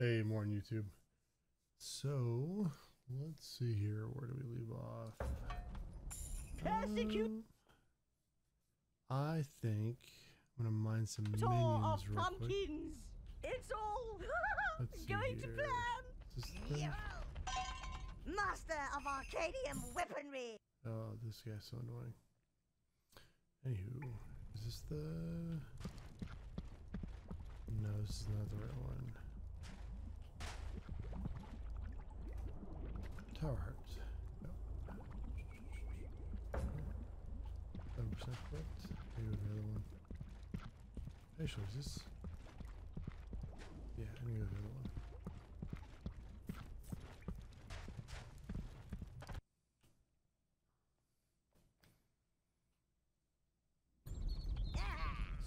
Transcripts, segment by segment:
Hey, more on YouTube. So, let's see here. Where do we leave off? Persecute Uh, I think I'm gonna mine some minions of real quick. pumpkins. It's all going to plan. Master of Arcadium weaponry. Oh, this guy's so annoying. Anywho, is this the? No, this is not the right one. Tower Hearts. No. Seven percent correct. Maybe the other one. Actually, is this? Yeah, I think it was the other one.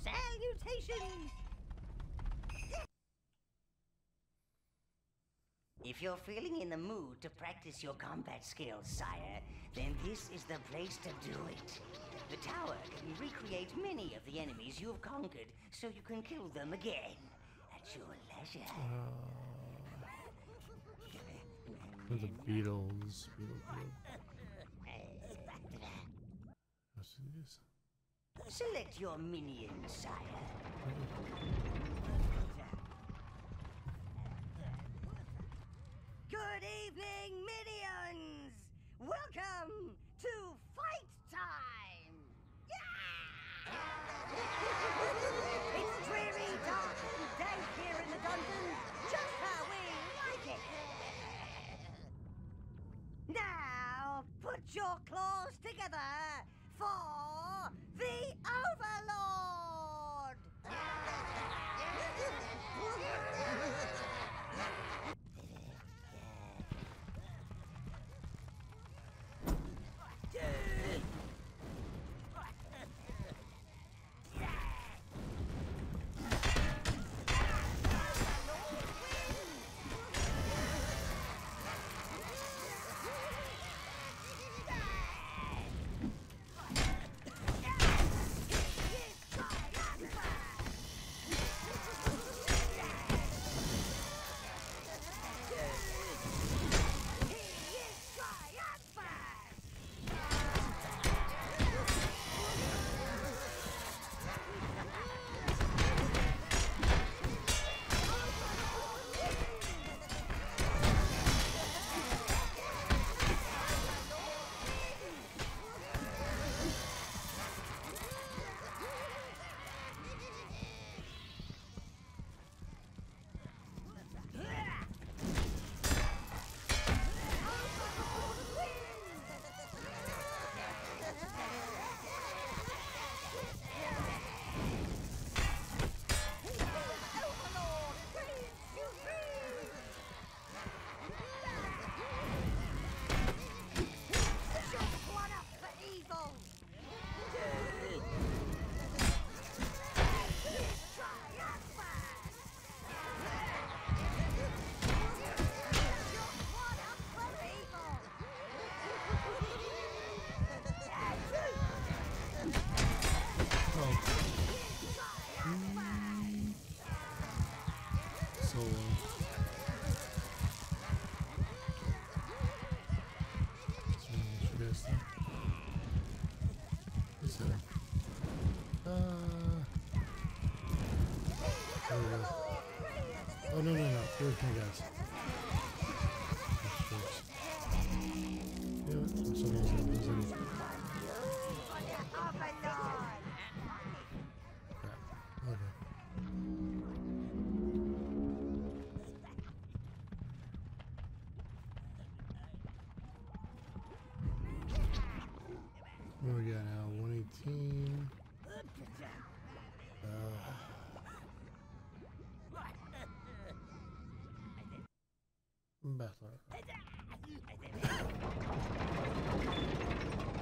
Salutations. If you're feeling in the mood to practice your combat skills, sire, then this is the place to do it. The tower can recreate many of the enemies you have conquered, so you can kill them again at your leisure. For the Beatles. Beetle Group. Let's see this. Select your minion, sire. Good evening, minions. Welcome to fight time. Yeah! it's dreary, dark, and dank here in the dungeon, just how we like it. Now, put your claws together for Battler.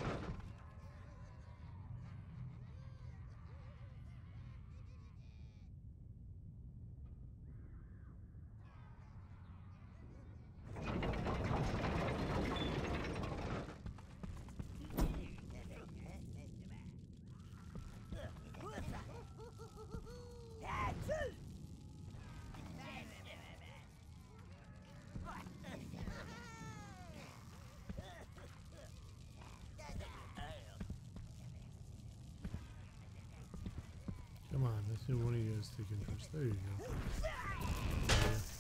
on, let's do one of you guys take interest. There you go. Yeah.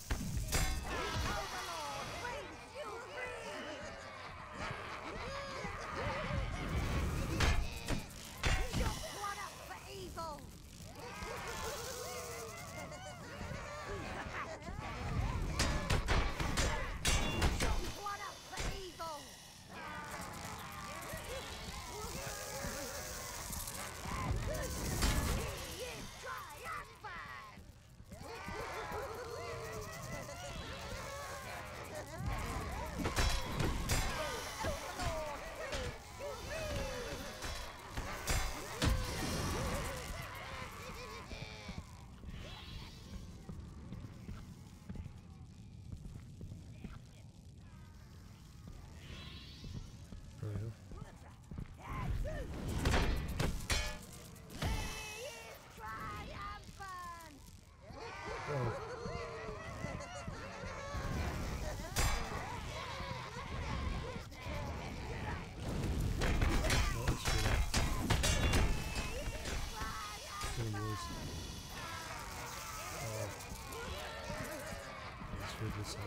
Need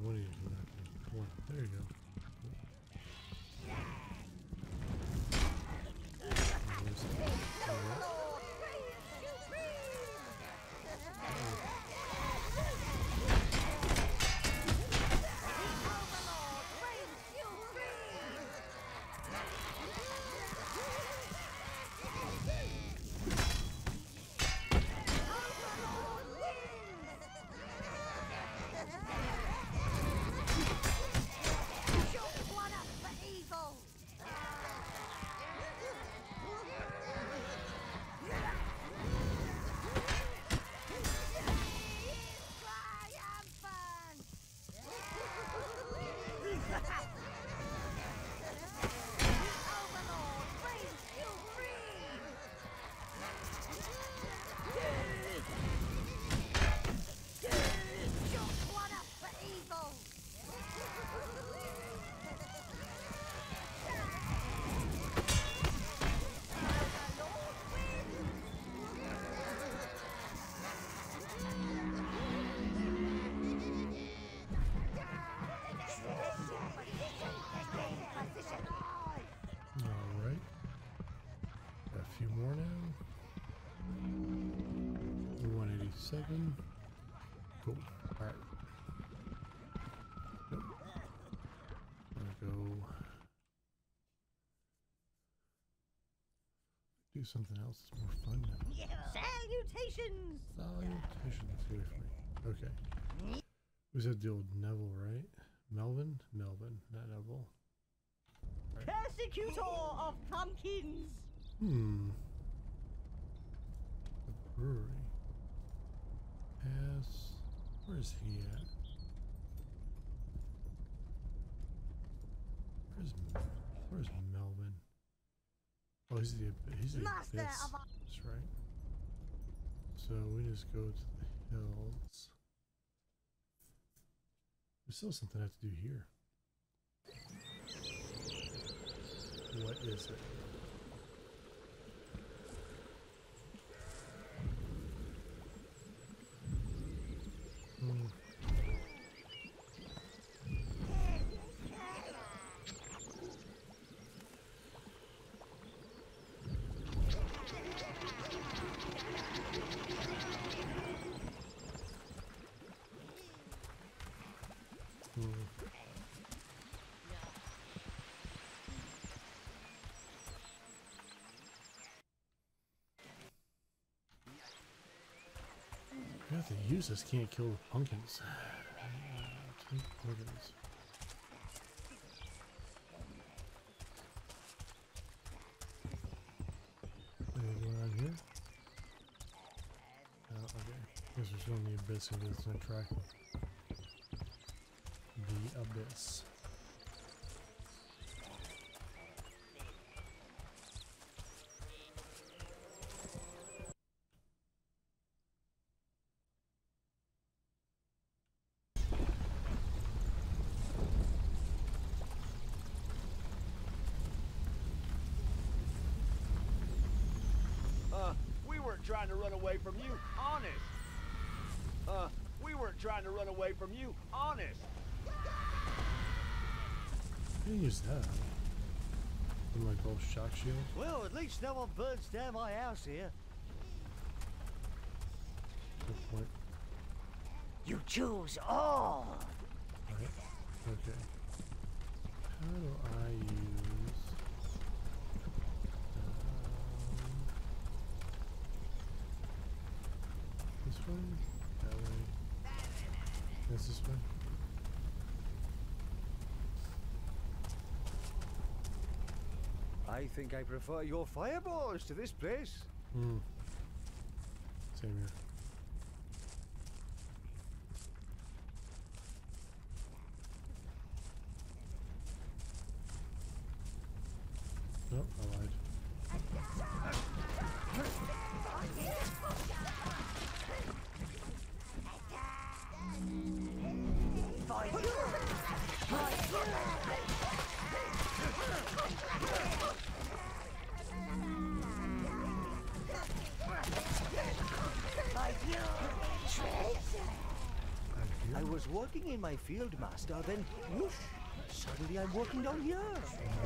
one of you for that thing. One. There you go. 187. Cool. Alright. Nope. I'm gonna go do something else that's more fun now. Salutations! Salutations, good for me. Okay. We said the old Neville, right? Melvin? Melvin, not Neville. Persecutor of pumpkins! Hmm. The brewery. Pass. Where's he at? Where's Where's Melvin? Oh, he's the he's the Master. That's right. So we just go to the hills. There's still something I have to do here. What is it? Hmm. Hmm. We have use this. Can't kill the pumpkins. Oh. Guess we're still in the abyss and it's gonna track. The abyss. trying to run away from you, honest. Uh, we weren't trying to run away from you, honest. Can use that. In my gold shock shield. Well, at least no one burns down my house here. Good point. You choose. Alright. Okay. How do I use um, this one? That way. That's this one. I think I prefer your fireballs to this place. Hmm. Same here. Working in my field, master, then whoosh, suddenly I'm working down here.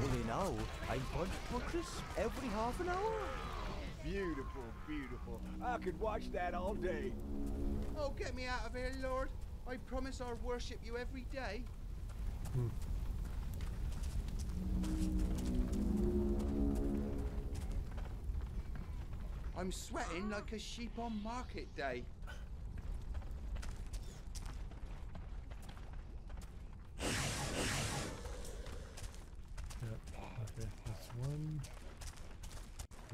Only now, I'm punched for crisp every half an hour. Beautiful, beautiful. I could watch that all day. Oh, get me out of here, Lord. I promise I'll worship you every day. Hmm. I'm sweating like a sheep on market day. Yep. Okay, that's one.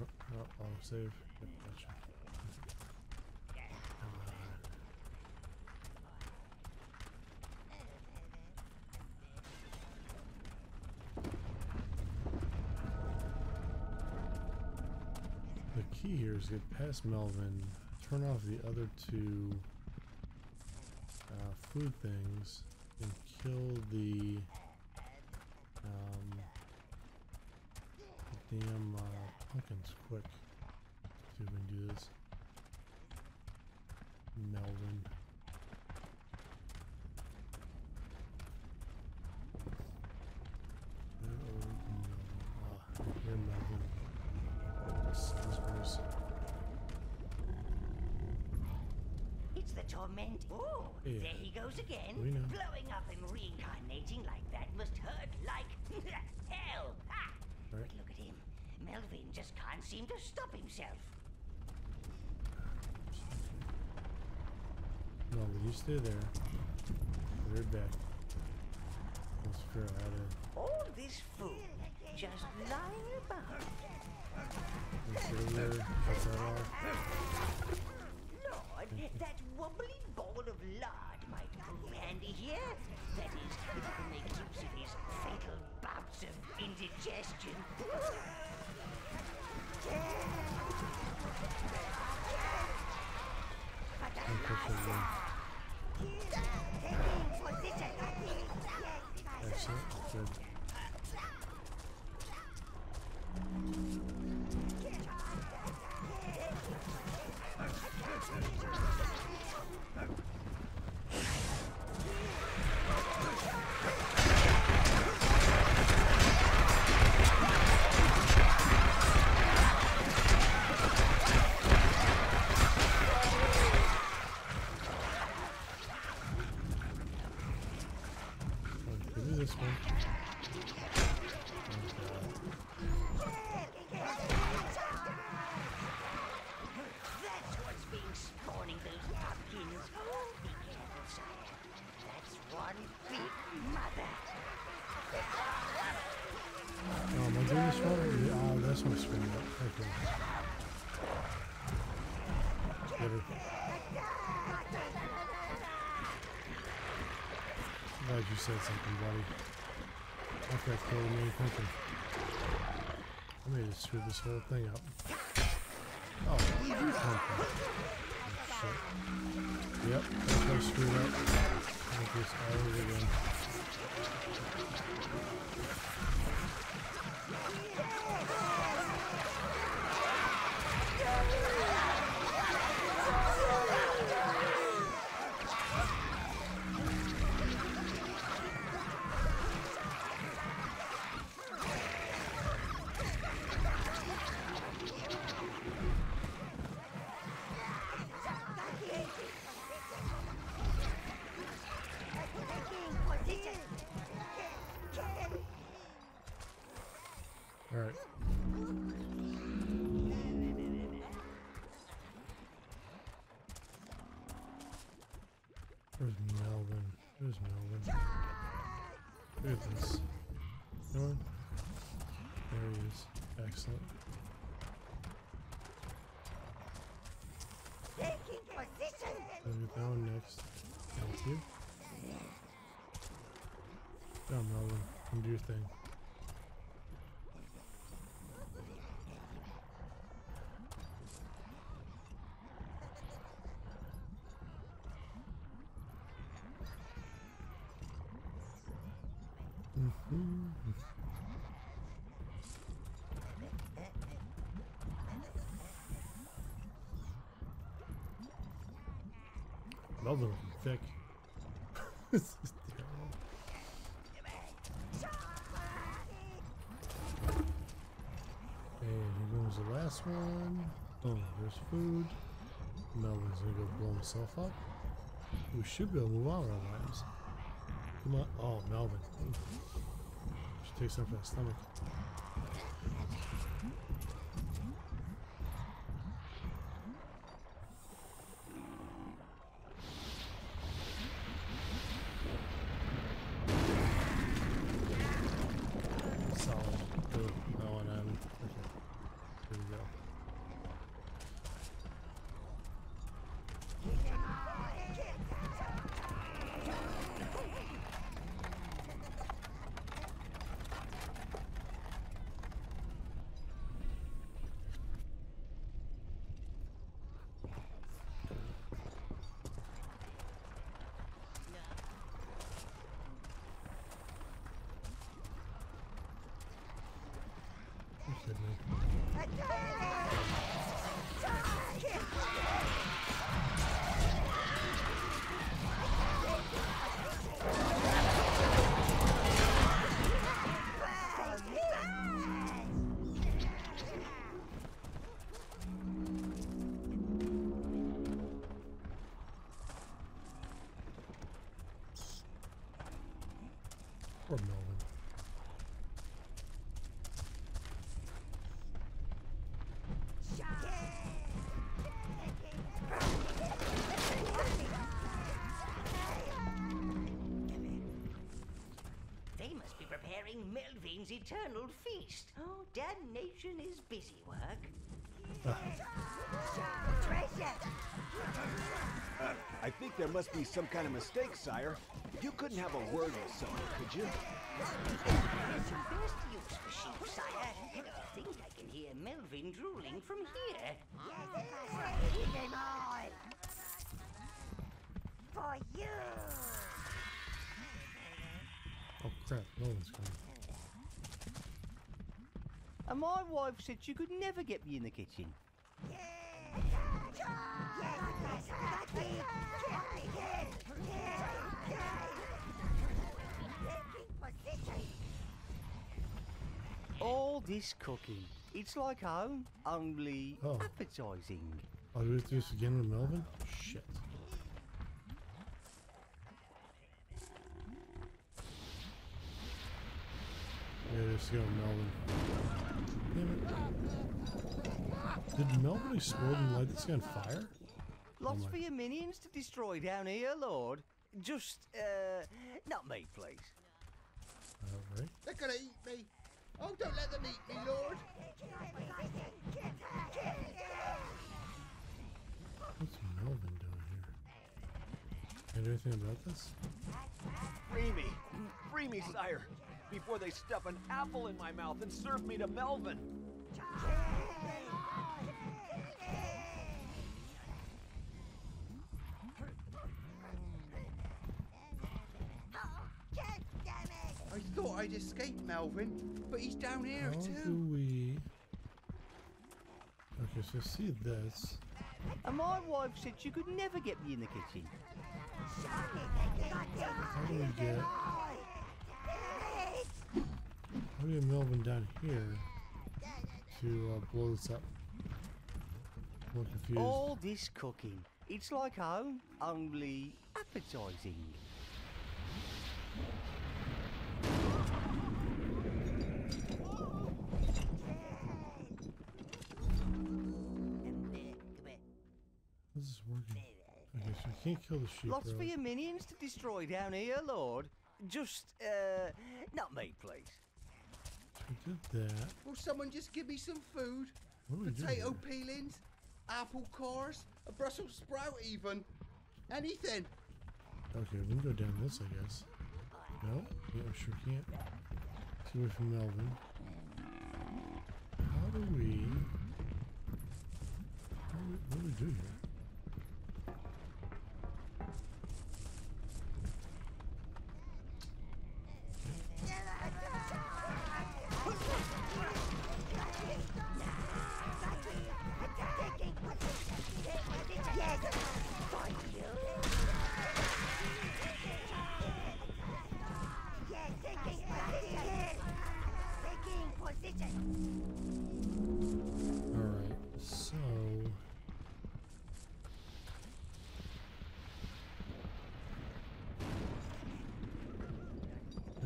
Oh, oh, I'll save. Yep, gotcha. The key here is get past Melvin, turn off the other two uh, food things, and kill the um, damn uh, pumpkins quick. If we can do this. Melvin. You stay there. We're back. Let's figure out how to. All this food just lying about. Let's get over there. Cut that off. Lord, that wobbly ball of lard might prove handy here. That is, if you can make use of his fatal bouts of indigestion. But the My screen up. Okay. Get. Glad you said something, buddy. Okay, cool. Me thinking. I may just screw this whole thing up. Oh, you. Yep, that's what I screwed up. Make this all again. This. There he is. Excellent. Taking position. Get that one next. Thank you. Go on, Melvin. Come do your thing. Mhm. Melvin looking thick. This is terrible. And here goes the last one. Oh, there's food. Melvin's gonna go blow himself up. We should be able to move on our lives. Come on. Oh, Melvin. Should take some for the stomach. Solid. Good. That one on. Okay. There we go. You kidding preparing Melvin's eternal feast. Oh, damnation is busy work. Treasure. Uh, I think there must be some kind of mistake, sire. You couldn't have a word with someone, could you? It's your best use for sheep, sire. I think I can hear Melvin drooling from here. Yes, them all. For you. Oh crap, Melvin's coming. And my wife said she could never get me in the kitchen. All this cooking. It's like home, only Oh. appetizing. Oh, have to do this again with Melvin? Shit. Yeah, let's go, Melvin. Damn it. Did Melvin explode and light this guy on fire? Lots my- for your minions to destroy down here, Lord. Just, uh, not me, please. Alright. They're gonna eat me. Oh, don't let them eat me, Lord. What's Melvin doing here? Can I do anything about this? Free me! Free me, sire! Before they stuff an apple in my mouth and serve me to Melvin! I thought I'd escaped Melvin, but he's down here How too. do we... Okay, so see this. And my wife said she could never get me in the kitchen. How do we get... We get Melvin down here to uh, blow this up? I'm confused. All this cooking. It's like home, only appetizing. This is working. Okay, so we can't kill the sheep. Lots for your minions to destroy down here, Lord. Just, uh, not me, please. We did that. Will someone just give me some food? What do we do Potato peelings, apple cores, a Brussels sprout even. Anything. Okay, we can go down this, I guess. No, yeah, sure can't. See away from Melvin. How do we? What do we, what do, we do here?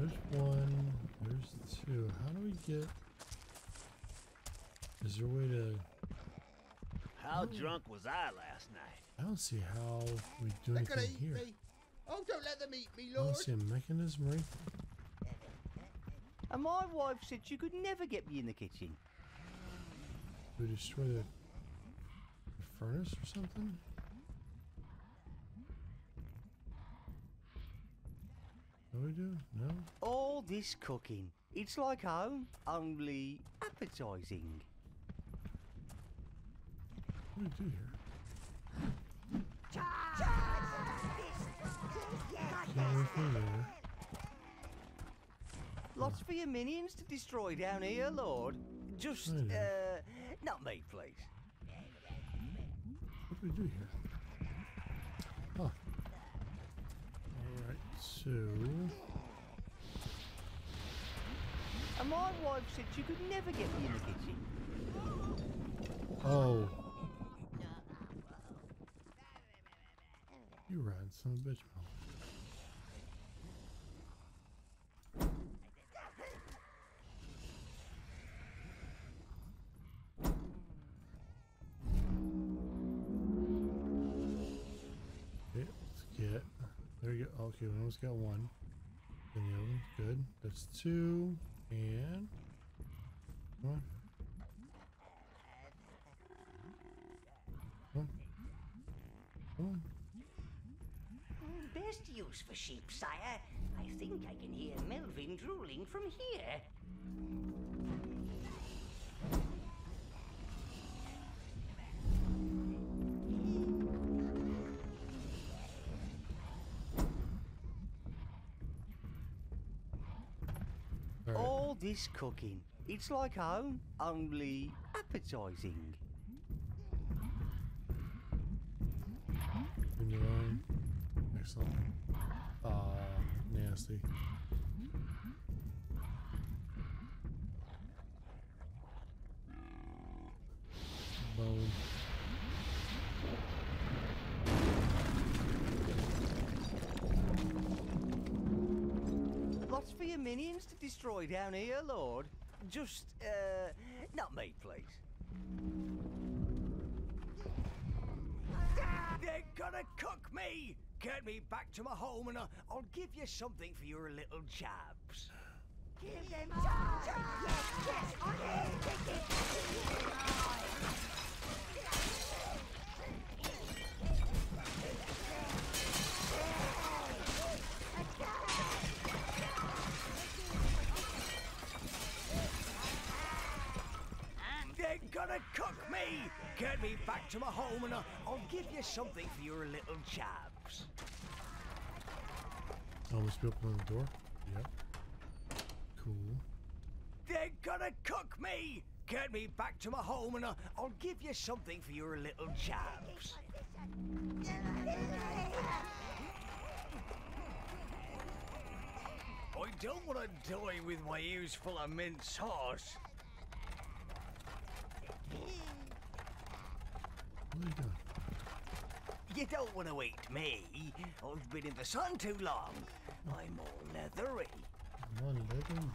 There's one, there's two. How do we get? Is there a way to? How drunk was I last night? I don't see how we do They're anything here. me. Oh, don't let them eat me, I don't see a mechanism or anything. And my wife said she could never get me in the kitchen. Do we destroy the, the furnace or something? What do we do? No? All this cooking. It's like home, only appetizing. What do we do here? For there. Lots for your minions to destroy down here, Lord. Just, uh, not me, please. What do we do here? Huh. Alright, so. And my wife said she could never get me in the kitchen. Oh. You ran a bitch, Okay, we almost got one. Good. That's two. And. Come on. Best use for sheep, sire. I think I can hear Melvin drooling from here. This cooking. It's like home, only appetizing. Just, uh, not me, please. They're gonna cook me! Get me back to my home and I'll, I'll give you something for your little jabs. They're me! Get me back to my home and I'll, give you something for your little jabs. Oh, must be opening the door? Yep. Cool. They're gonna cook me! Get me back to my home and I'll, I'll give you something for your little jabs. I don't want to die with my ears full of mint sauce. What are you doing? You don't want to eat me. I've been in the sun too long. I'm all leathery. Come on, Logan.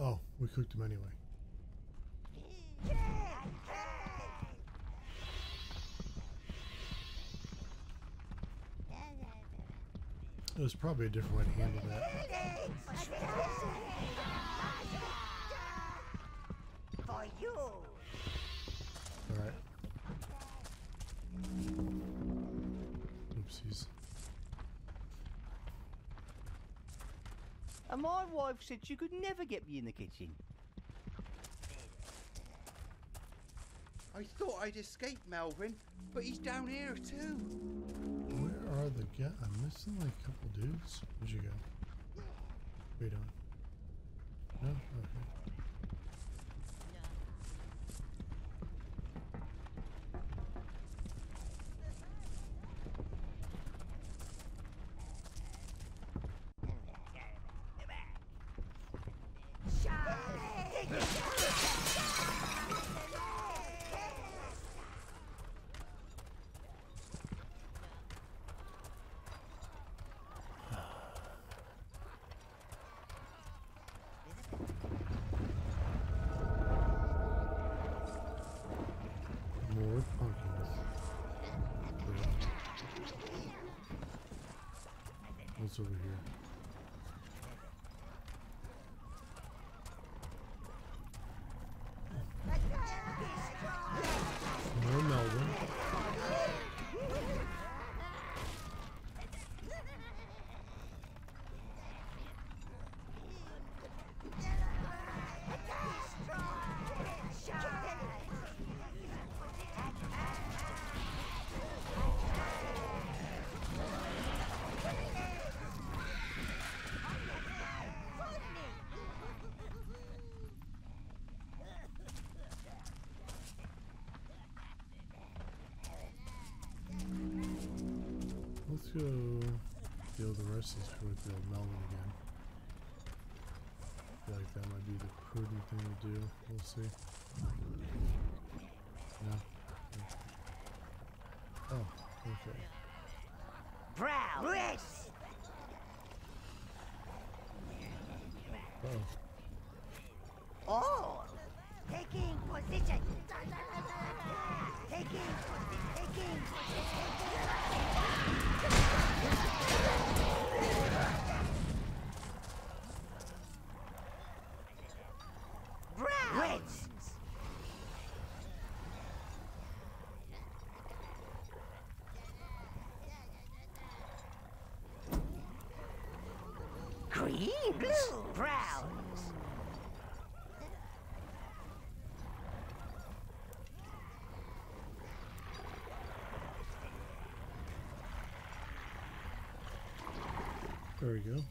Oh, we cooked him anyway. There's probably a different way to handle that. And my wife said she could never get me in the kitchen. I thought I'd escaped Melvin, but he's down here too. Where are the guys? I'm missing like a couple dudes. Where'd you go? Wait on. No? Okay. More pumpkins. Great. What's over here? Go deal the rest of this with the Melvin again. I feel like that might be the prudent thing to do. We'll see. No? Oh, okay. Brown. Red. Oh. All. Taking position. Taking position. Taking position. Blue. Browns. There we go.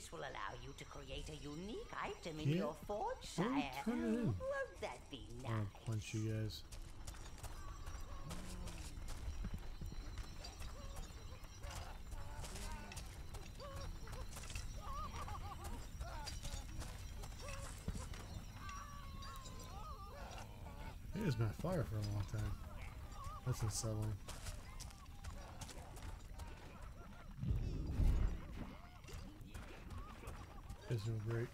This will allow you to create a unique item in Yeah. your forge, sire. turn it in. Won't that be nice? I'll punch you guys. It has been a fire for a long time. That's unsettling. It's doing great.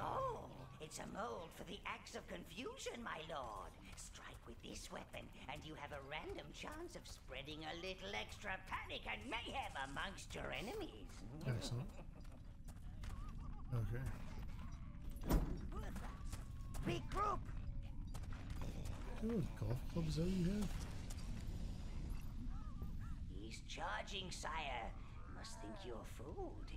Oh, it's a mold for the axe of confusion, my lord. Strike with this weapon, and you have a random chance of spreading a little extra panic and mayhem amongst your enemies. Excellent. Okay. Regroup. Oh, golf clubs that you have? He's charging, sire. Must think you're food.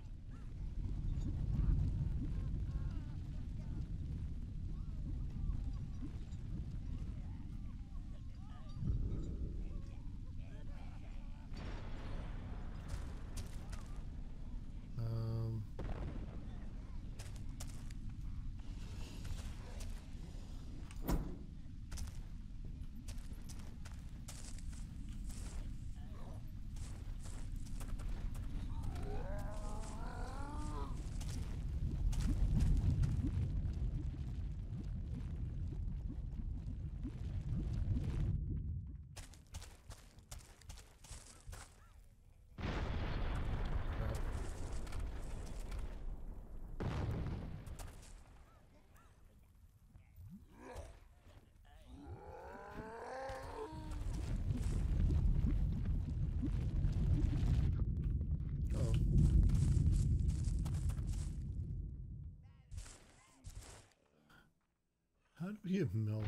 Give Melvin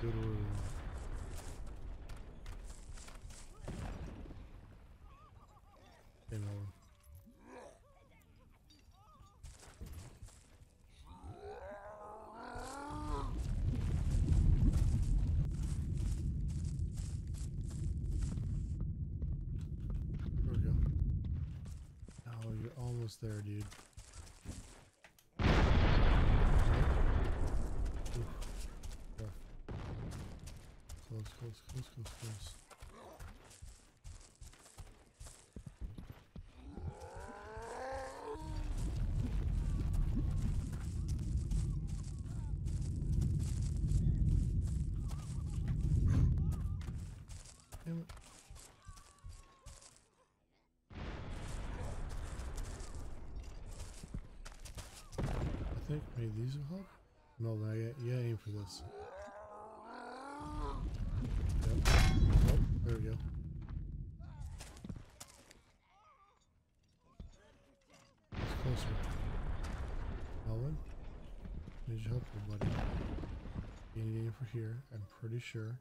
to go to we. Hey, Melvin. There we go. Oh, you're almost there, dude. Think maybe these will help. No, no, yeah, aim for this. Yep. Oh, there we go. It's closer. Melvin, need your help buddy. You need aim for here, I'm pretty sure.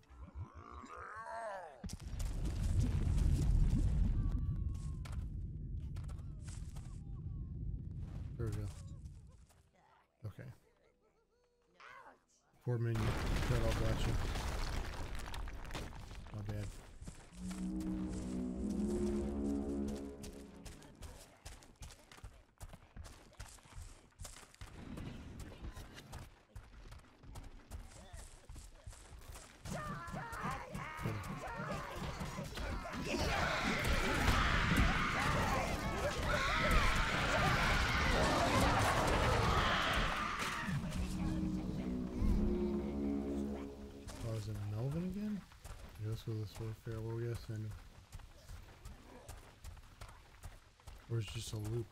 Or is it just a loop?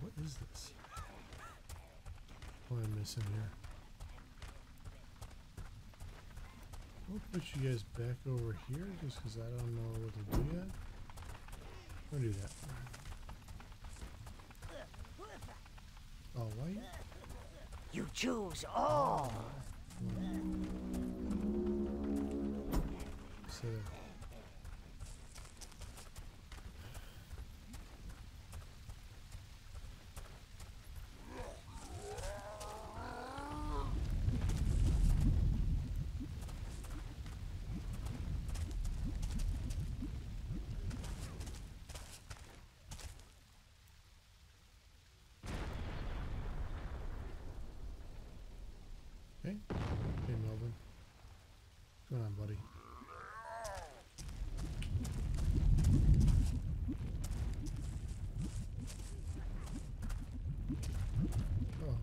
What is this? What am I missing here? I'll put you guys back over here just because I don't know what to do yet. I'll do that. Oh, white? You choose all. So, okay. Hey, Melvin. What's going on, buddy? Oh.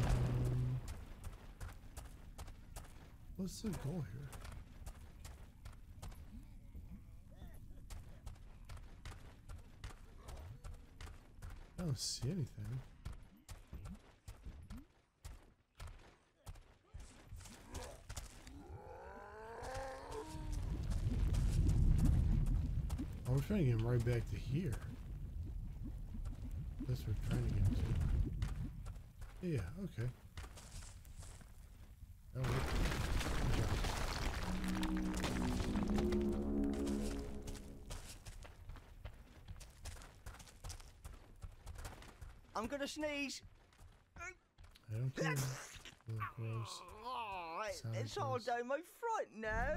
Um, what's the goal here? I don't see anything. Oh, we're trying to get him right back to here. That's what we're trying to get him to. Yeah, okay. Gonna sneeze. I don't care. Of course. Oh, it's all down my front now.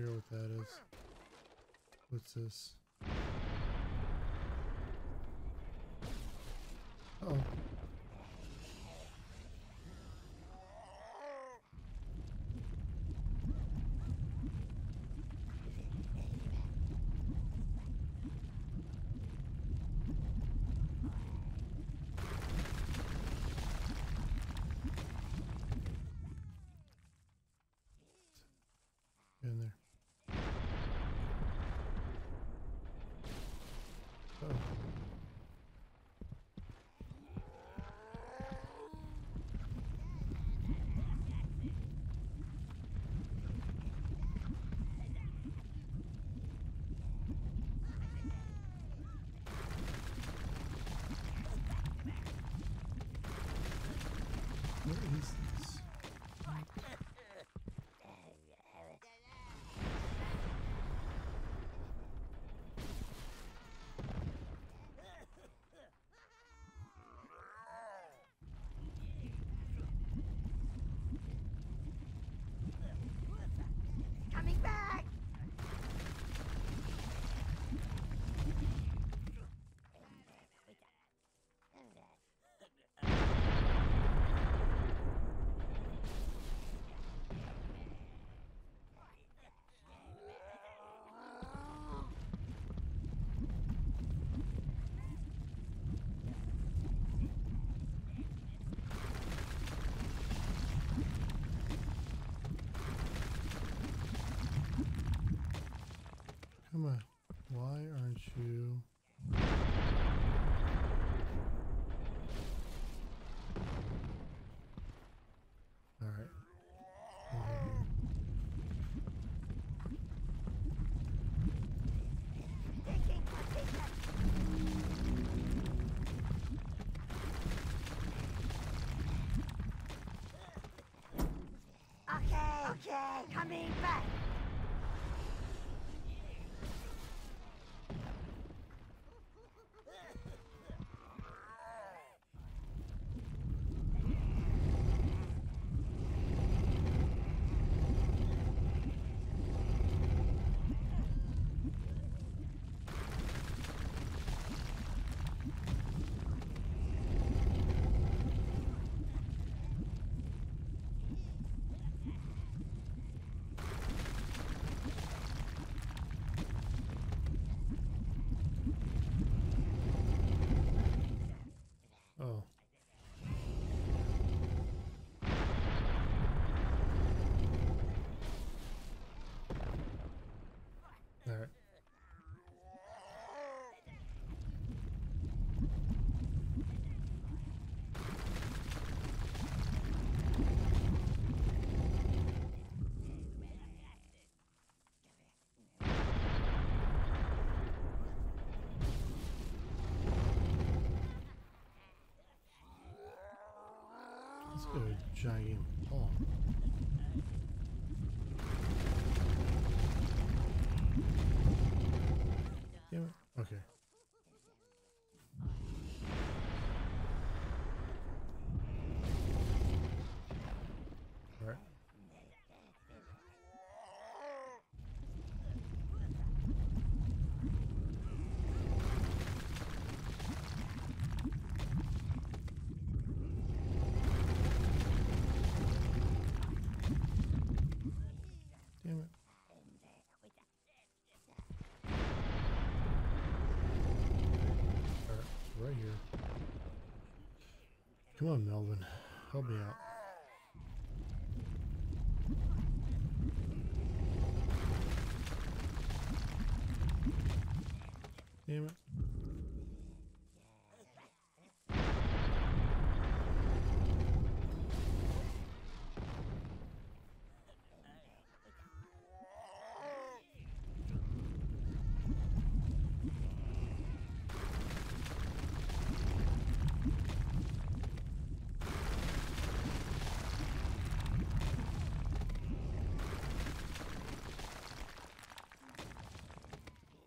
figure out what that is. What's this? Uh oh. Coming back! Let's go giant palm. Come on, Melvin. Help me out.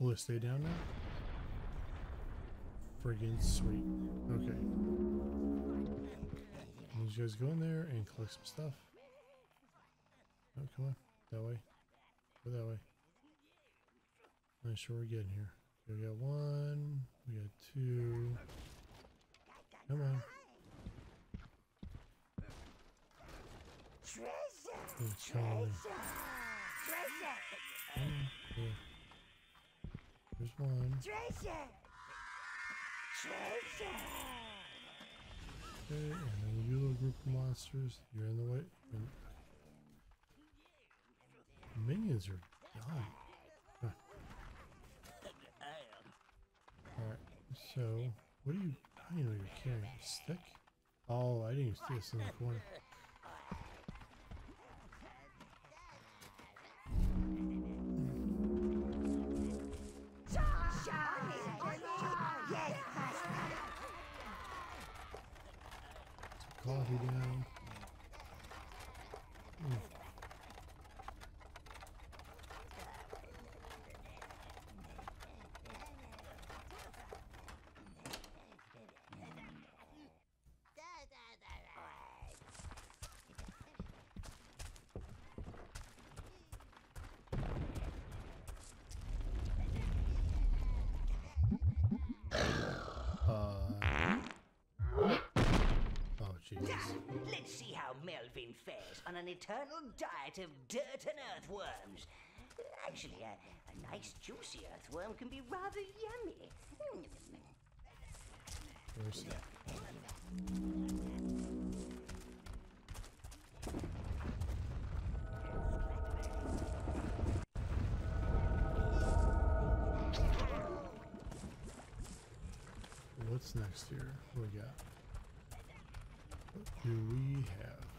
Will it stay down now? Friggin' sweet. Okay. You guys go in there and collect some stuff. Oh, come on. That way. Go that way. Not sure we're getting here. We got one. We got two. Come on. Treasure! There's one. Treasure! Treasure! Okay, and then you little group of monsters, you're in the way. Minions are. Huh. Alright, so what are you I know you're carrying a stick? Oh, I didn't see this in the corner. On an eternal diet of dirt and earthworms. Actually, a, a nice juicy earthworm can be rather yummy. Where's What's next here? What we got? What do we have?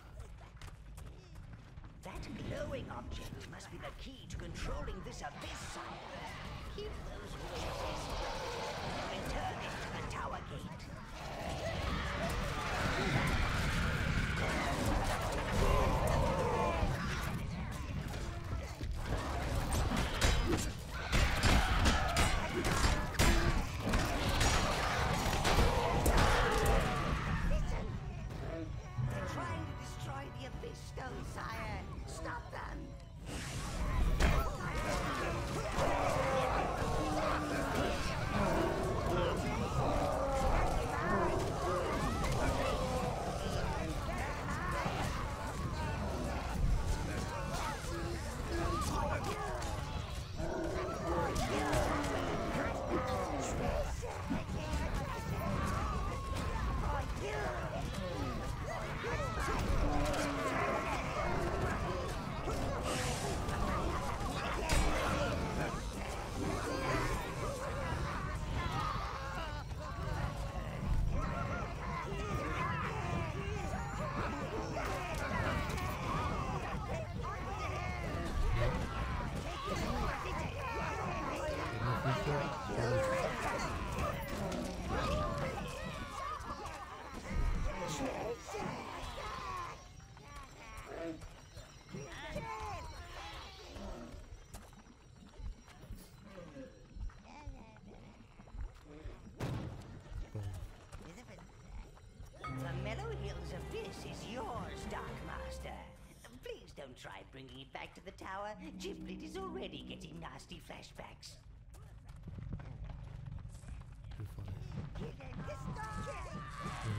Glowing object must be the key to controlling this abyss. Keep those witches bringing it back to the tower. Giblet is already getting nasty flashbacks. Too funny. Anything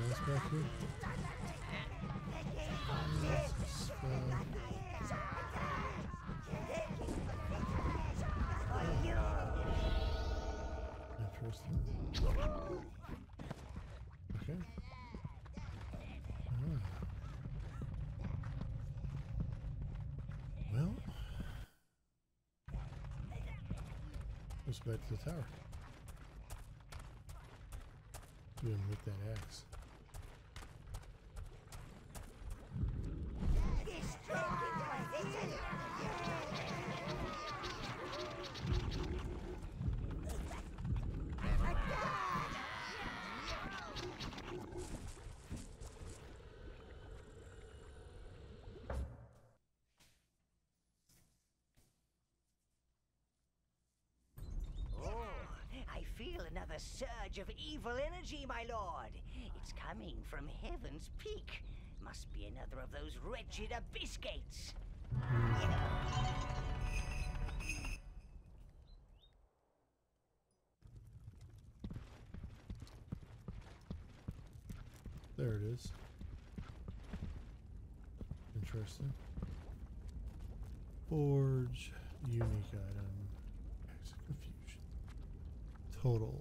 else back here? Spell. Interesting. Okay. Ah. Well, let's go back to the tower. We can make that axe. Oh, I feel another surge of evil energy, my lord. It's coming from Heaven's Peak. Must be another of those wretched abyss gates. There it is. Interesting. Forge, unique item, confusion. Total.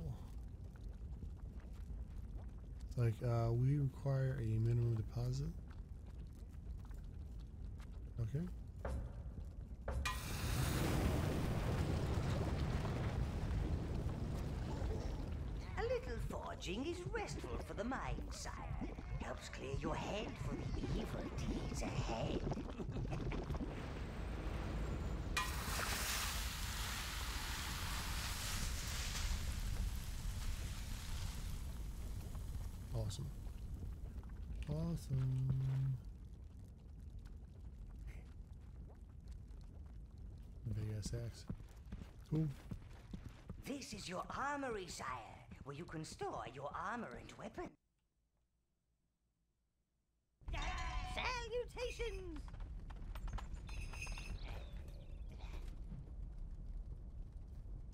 It's like, uh, we require a minimum deposit. Okay. A little forging is restful for the mind, sire. Helps clear your head for the evil deeds ahead. Awesome. Awesome. Big ass axe. Cool. This is your armory, sire, where you can store your armor and weapons. Salutations!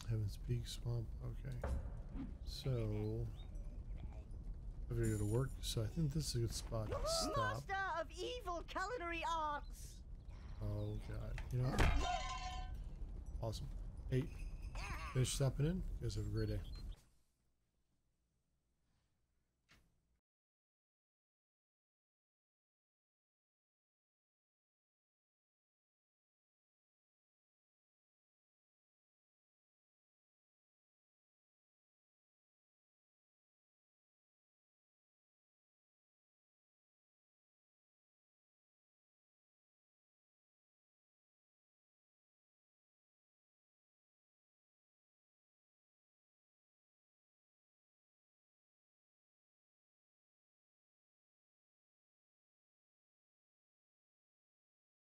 Heaven's Peak Swamp. Okay. So. I've got to work, so I think this is a good spot to stop. Master of evil culinary arts! Oh god. You know what? Awesome. Hey, finish stepping in. You guys have a great day.